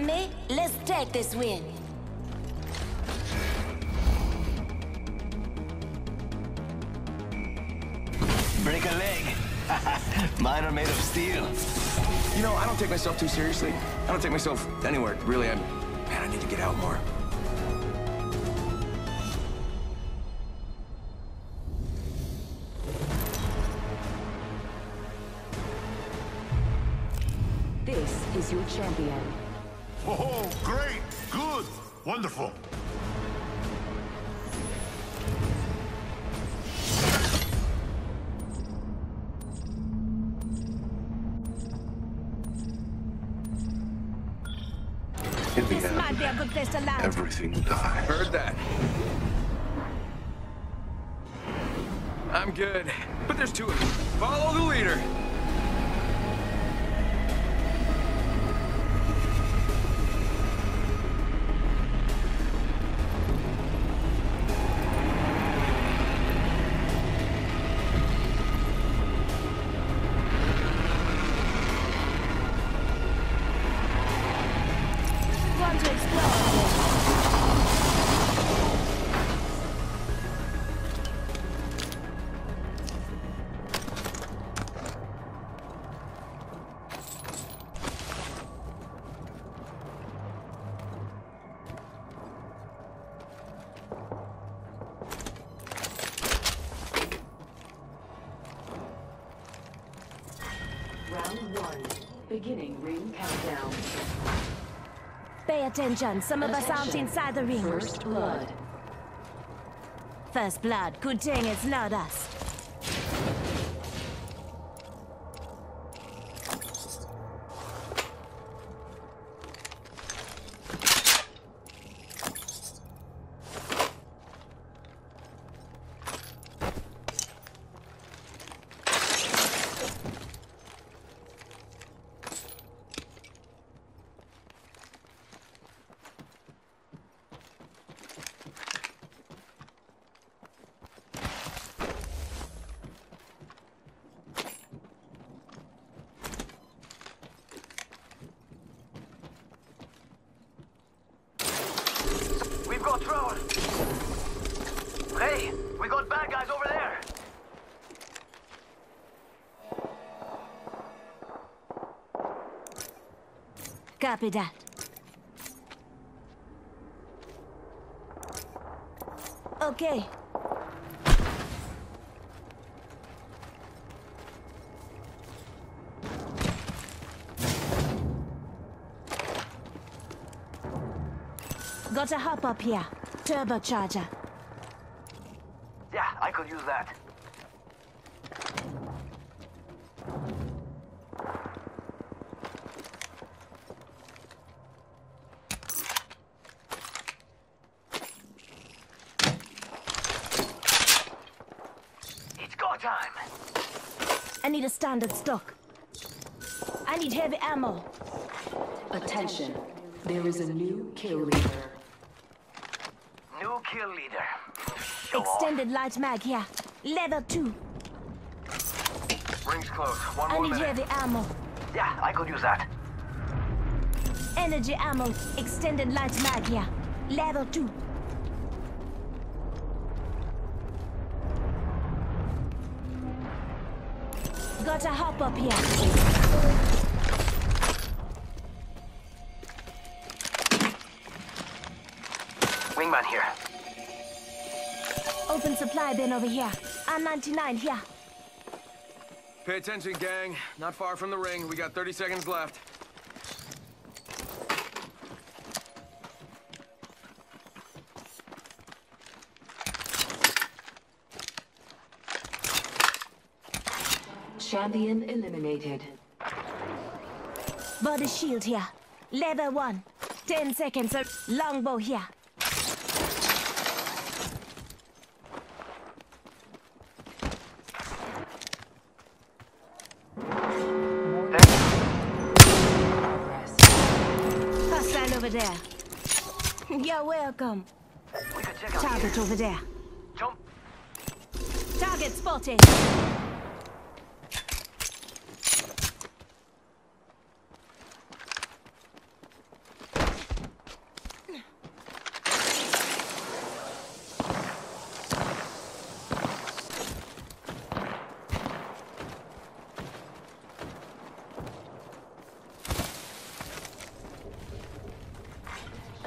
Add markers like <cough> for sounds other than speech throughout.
from me, let's take this win. Break a leg. <laughs> Mine are made of steel. You know, I don't take myself too seriously. I don't take myself anywhere, really. I'm, man, I need to get out more. This is your champion. Oh, great, good, wonderful. In the This might be a good place to land. everything dies. Heard that. I'm good. But there's two of them. Follow the leader. One. Beginning ring countdown. Pay attention, some of us aren't inside the ring. First blood. First blood, good thing it's not us. We've got trouble. Hey, we got bad guys over there. Copy that. Okay. Got a hop up here. Turbocharger. Yeah, I could use that. It's go time. I need a standard stock. I need heavy ammo. Attention. There is a new kill leader. New kill leader. Show Extended light mag here. Level 2. Rings close. One I more need minute. heavy ammo. Yeah, I could use that. Energy ammo. Extended light mag here. Level 2. Got up here. Wingman here. Open supply bin over here. R99 here. Pay attention, gang. Not far from the ring. We got 30 seconds left. Champion eliminated. Body shield here. Level 1. 10 seconds. Longbow here. Progress. Hostile over there. You're welcome. We could check out Target here. over there. Jump. Target spotted.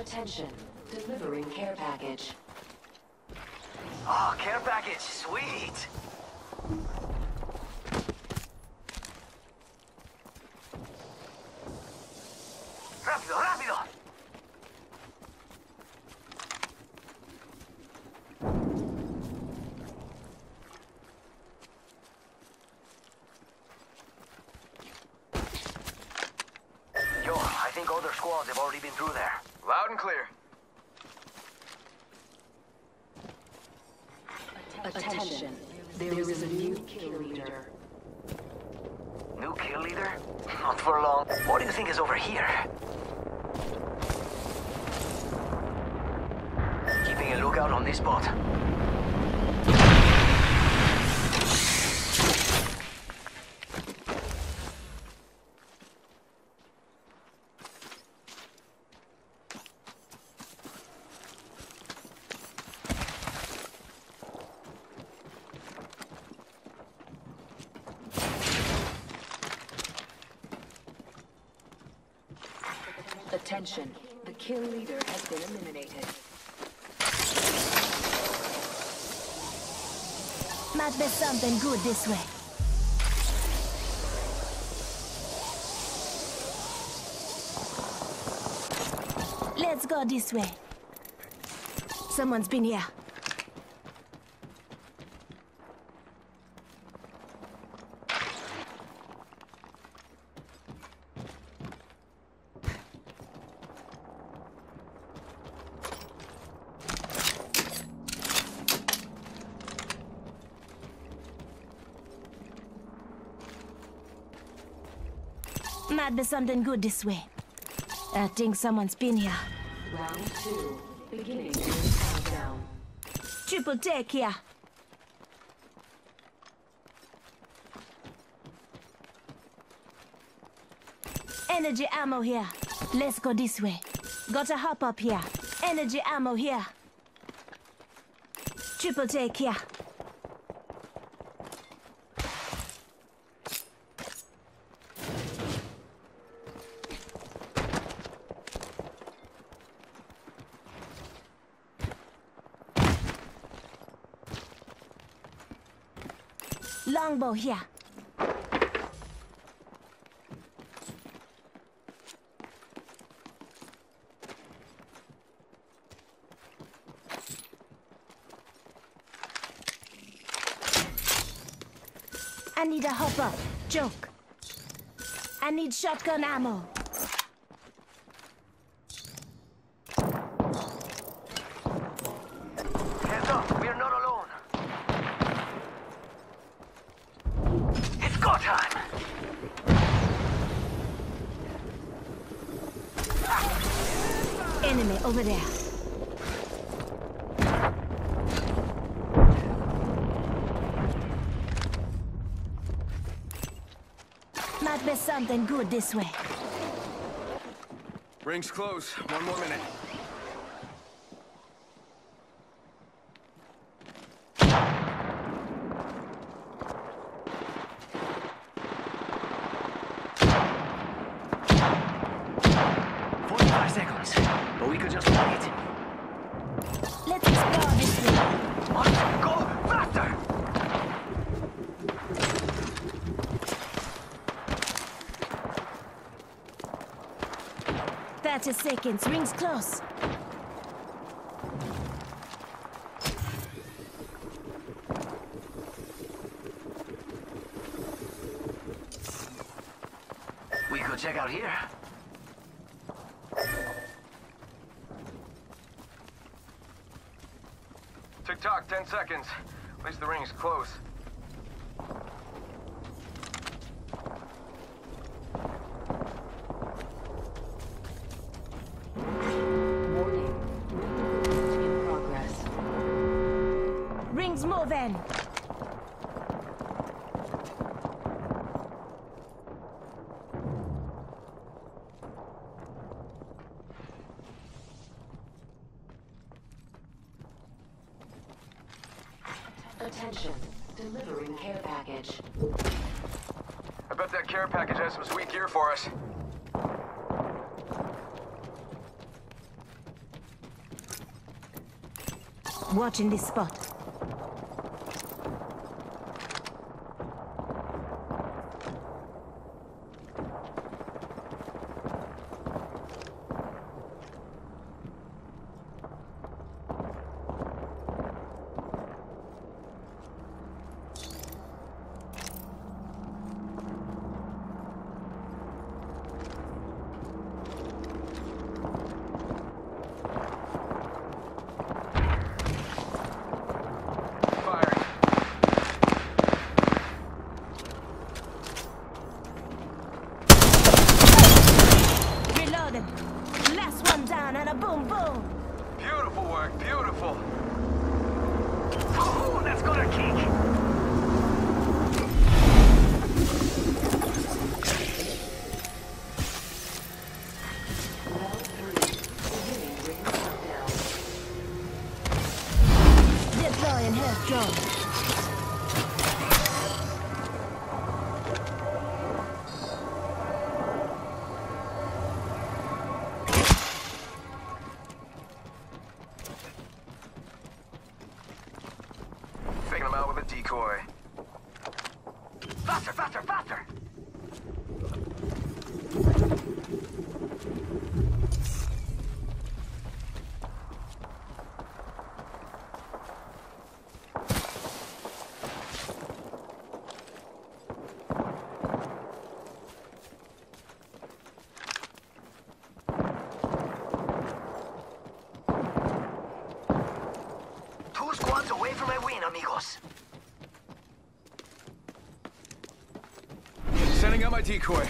Attention. Delivering care package. Oh, care package, sweet. Rápido, rápido. Yo, I think other squads have already been through there. Loud and clear. Attention. There is a new kill leader. New kill leader? Not for long. What do you think is over here? Keeping a lookout on this spot. Attention. The kill leader has been eliminated. Might be something good this way. Let's go this way. Someone's been here. Might be something good this way. I think someone's been here. Round two. Beginning countdown. Triple take here. Energy ammo here. Let's go this way. Gotta hop up here. Energy ammo here. Triple take here. Longbow here. I need a hopper. Joke. I need shotgun ammo. Heads up, we're not alone. It's go time. Enemy over there. Might be something good this way. Ring's close. One more minute. Forty-five seconds. But we could just wait. Let's explore this way. On, go faster! Thirty seconds. Rings close. We could check out here. Tock, 10 seconds. At least the ring's close. Attention, delivering care package. I bet that care package has some sweet gear for us. Watching this spot. Deploying health house. Sending out my decoy.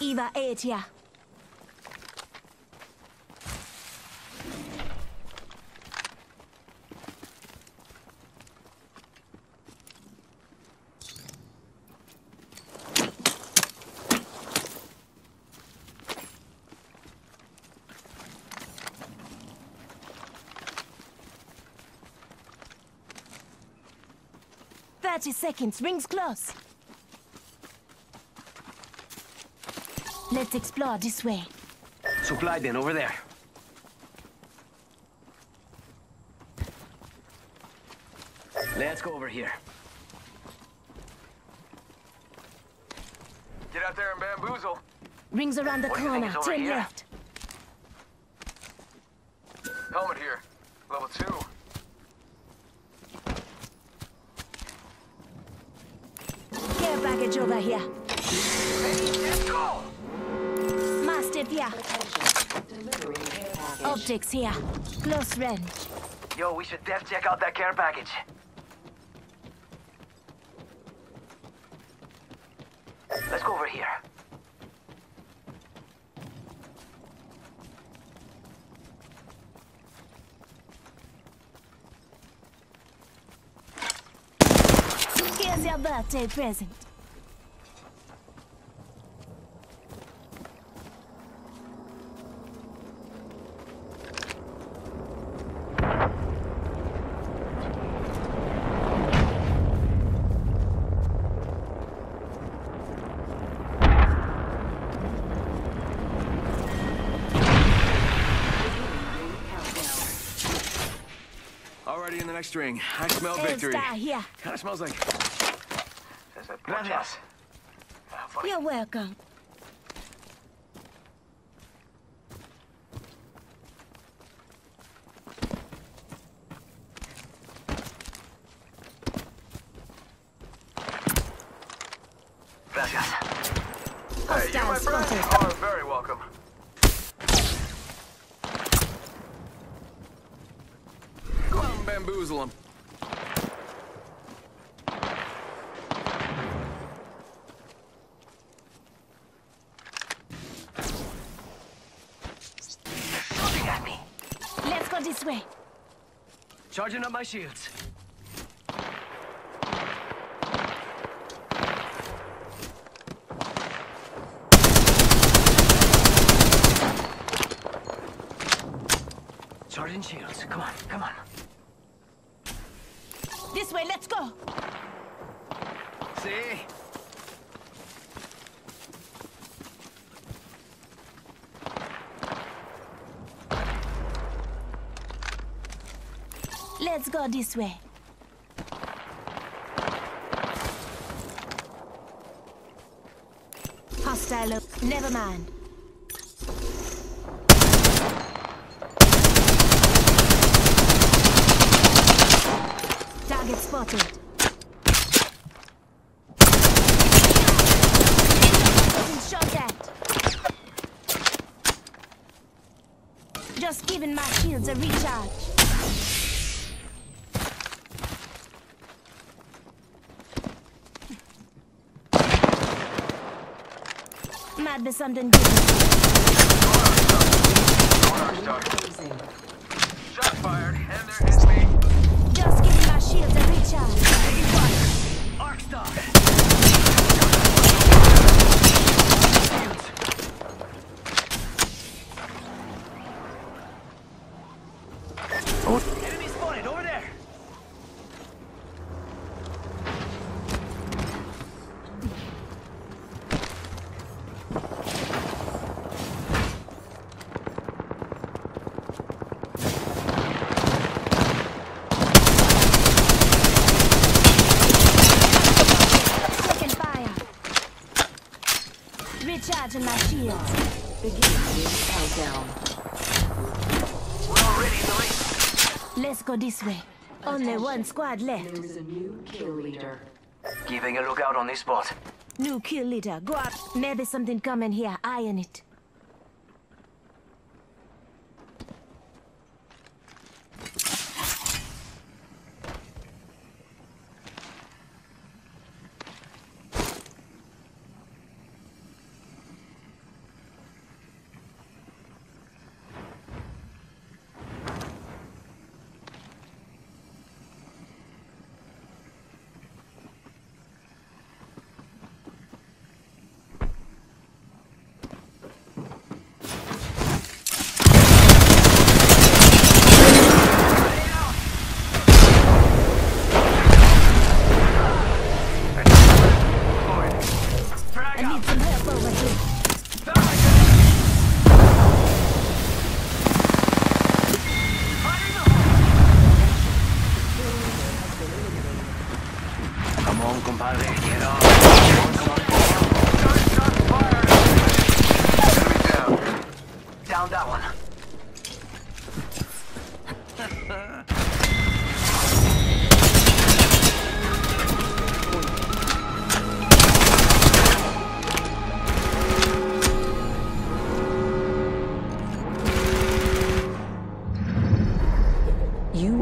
Eva Aetia. 30 seconds. Rings close. Let's explore this way. Supply then over there. Let's go over here. Get out there and bamboozle. Rings around the corner. Turn left. Optics here. Close range. Yo, we should def check out that care package. Let's go over here. Here's your birthday present. Already in the next ring. I smell Head victory. star here. Kind of smells like. Gracias. Funny. You're welcome. this way. Charging up my shields. Charging shields. Come on, come on. This way, let's go. Let's go this way. Hostile. Never mind. Target spotted. Just giving my shields a recharge. Might be something. Closing. Shot fired, and there hit me. Just giving my shields a recharge. Recharging my shields. Countdown. We're already in the race. Let's go this way. Only one squad left. There is a new kill leader. Keeping a lookout on this spot. New kill leader. Go up. Maybe something coming here. Iron it.